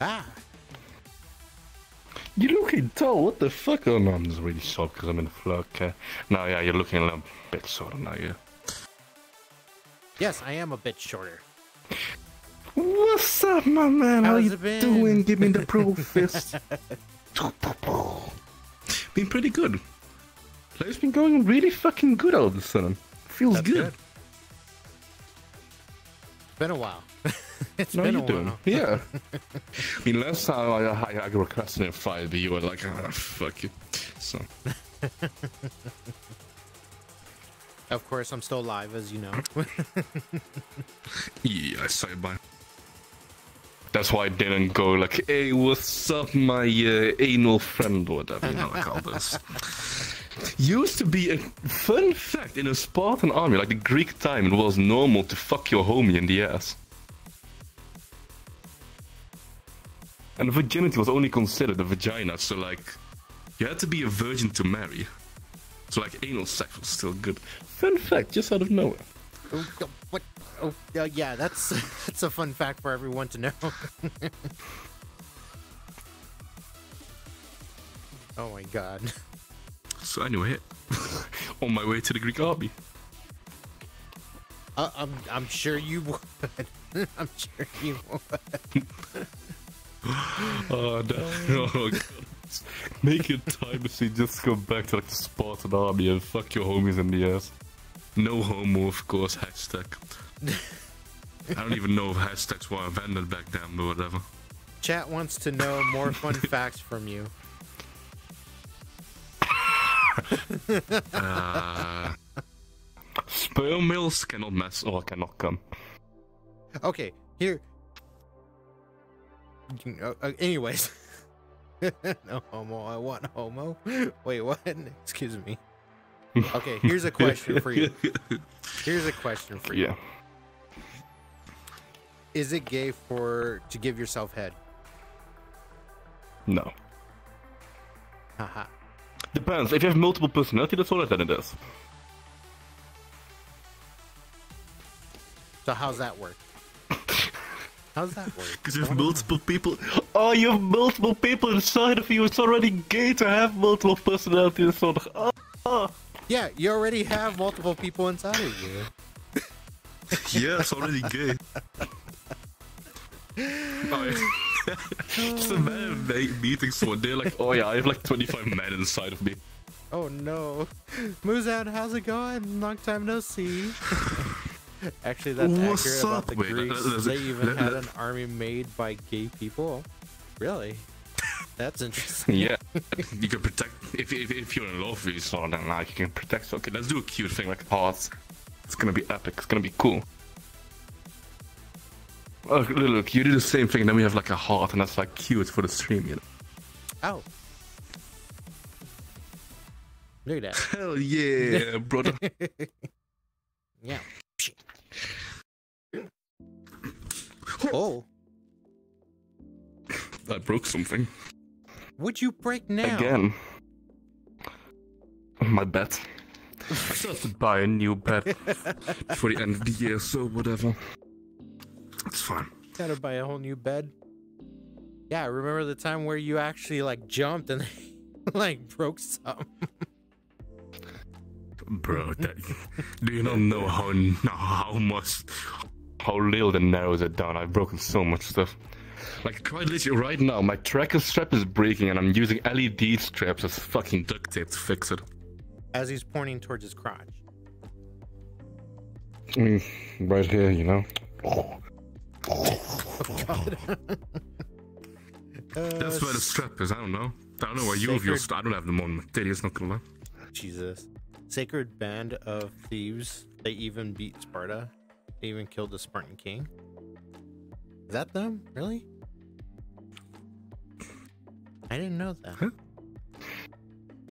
Ah. You're looking tall. What the fuck? Oh no, I'm just really short because I'm in the floor. Okay. No, yeah, you're looking a little bit shorter now. Yeah. Yes, I am a bit shorter. What's up, my man? How you been? doing? Give me the pro fist. been pretty good. Life's been going really fucking good all of a sudden. Feels good. good. Been a while. it's How been you a doing? while. Yeah. I mean, last time I, I, I requested a fight, but you were like, ah, fuck you. So, Of course, I'm still alive, as you know. yeah, I say bye. That's why I didn't go like, hey, what's up, my uh, anal friend, or whatever, you know, like all this. Used to be a fun fact in a Spartan army, like the Greek time, it was normal to fuck your homie in the ass. And virginity was only considered a vagina, so like, you had to be a virgin to marry. So like, anal sex was still good. Fun fact, just out of nowhere. Oh, what? Oh, uh, yeah. That's that's a fun fact for everyone to know. oh my god. So anyway, on my way to the Greek army. Uh, I'm I'm sure you would. I'm sure you would. Oh no! Oh, God. Make it time to see just go back to like the Spartan army and fuck your homies in the ass. No homo, of course. Hashtag. I don't even know if hashtags were invented back then, but whatever. Chat wants to know more fun facts from you. Uh, sperm mills cannot mess or cannot come. Okay, here. Uh, uh, anyways. no homo. I want homo. Wait, what? Excuse me. Okay, here's a question for you. Here's a question for you. Yeah. Is it gay for to give yourself head? No. Haha. Depends. If you have multiple personality disorder, then it is. So how's that work? How's that work? Because you have multiple people. Oh, you have multiple people inside of you. It's already gay to have multiple personality disorder. Oh, oh. Yeah, you already have multiple people inside of you. Yeah, it's already gay. oh. Just imagine me- meeting someone. They're like, oh yeah, I have like 25 men inside of me. Oh no. Muzan, how's it going? Long time no see. Actually, that's What's accurate about the Wait, Greeks. let- they even let- had let- an army made by gay people. Really? That's interesting. Yeah, you can protect if, if if you're in love with someone, then like you can protect. Okay, let's do a cute thing like hearts. It's gonna be epic. It's gonna be cool. Oh, look, look, you do the same thing, and then we have like a heart, and that's like cute for the stream, you know. Oh. Look at that. Hell yeah, brother. Yeah. Oh, I broke something would you break now? again. My bet. I still have to buy a new bed for the end of the year, so whatever. It's fine. Gotta buy a whole new bed. Yeah, I remember the time where you actually like jumped and like broke something. Bro, that, do you not know how how much how little the narrows it down? I've broken so much stuff. Like quite literally right now, my tracker strap is breaking, and I'm using LED straps as fucking duct tape to fix it. As he's pointing towards his crotch. Mm, right here, you know. God. That's where the strap is. I don't know. I don't know where you have your. st- I don't have them on my titties. Not gonna lie. Jesus. Sacred band of Thebes. They even beat Sparta. They even killed the Spartan king. Is that them? Really? I didn't know that. Huh?